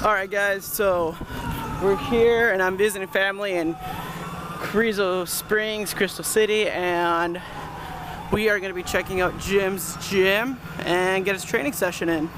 Alright guys, so we're here and I'm visiting family in Carrizo Springs, Crystal City and we are going to be checking out Jim's gym and get his training session in.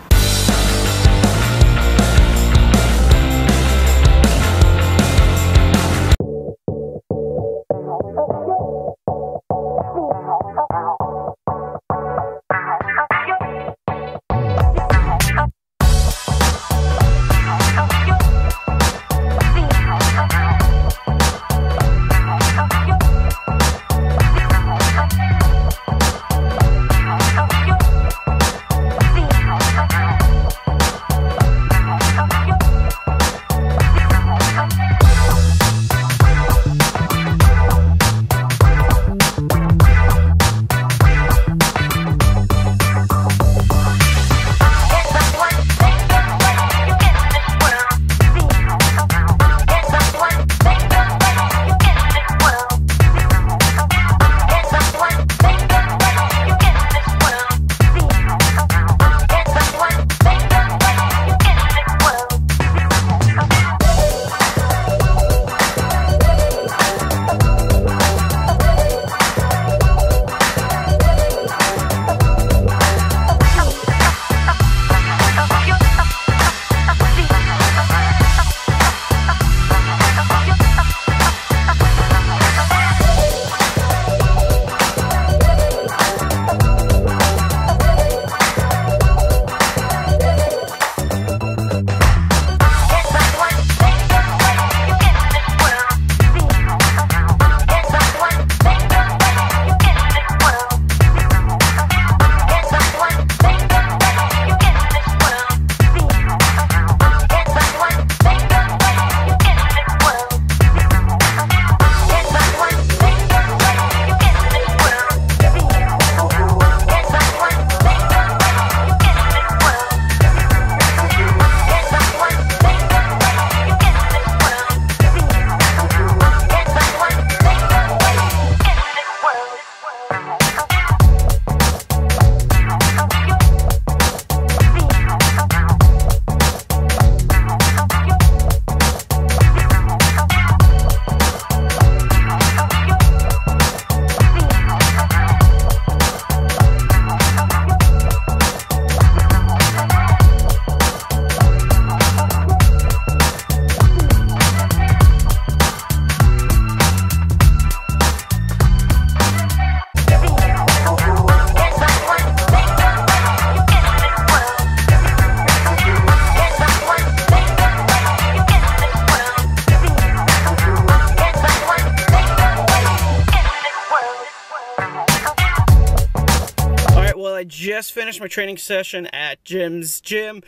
Just finished my training session at Jim's gym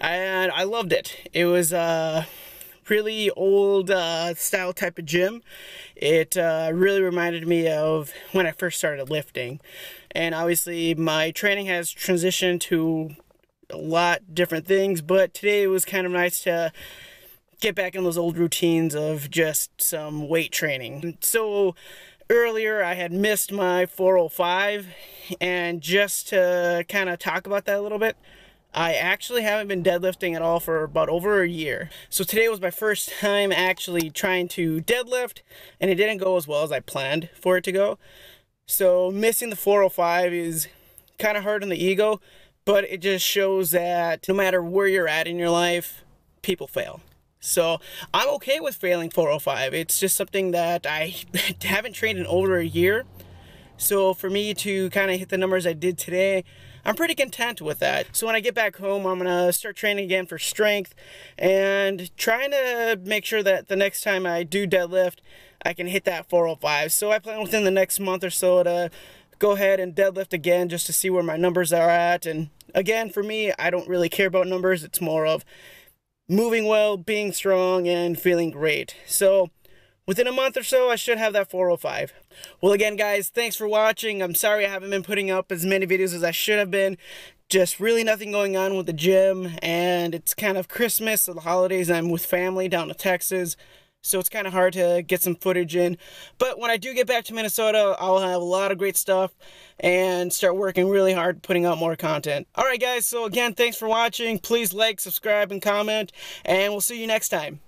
and I loved it. It was a really old uh, style type of gym. It uh, really reminded me of when I first started lifting. And obviously my training has transitioned to a lot different things, but today it was kind of nice to get back in those old routines of just some weight training. So earlier I had missed my 405 and just to kind of talk about that a little bit I actually haven't been deadlifting at all for about over a year. So today was my first time actually trying to deadlift and it didn't go as well as I planned for it to go. So missing the 405 is kind of hard on the ego, but it just shows that no matter where you're at in your life, people fail. So I'm okay with failing 405. It's just something that I haven't trained in over a year. So for me to kind of hit the numbers I did today, I'm pretty content with that. So when I get back home, I'm gonna start training again for strength and trying to make sure that the next time I do deadlift, I can hit that 405. So I plan within the next month or so to go ahead and deadlift again just to see where my numbers are at. And again, for me, I don't really care about numbers. It's more of moving well, being strong, and feeling great. So within a month or so, I should have that 405. Well, again, guys, thanks for watching. I'm sorry I haven't been putting up as many videos as I should have been. Just really nothing going on with the gym, and it's kind of Christmas, the holidays, I'm with family down to Texas so it's kind of hard to get some footage in. But when I do get back to Minnesota, I'll have a lot of great stuff and start working really hard putting out more content. Alright guys, so again, thanks for watching. Please like, subscribe, and comment, and we'll see you next time.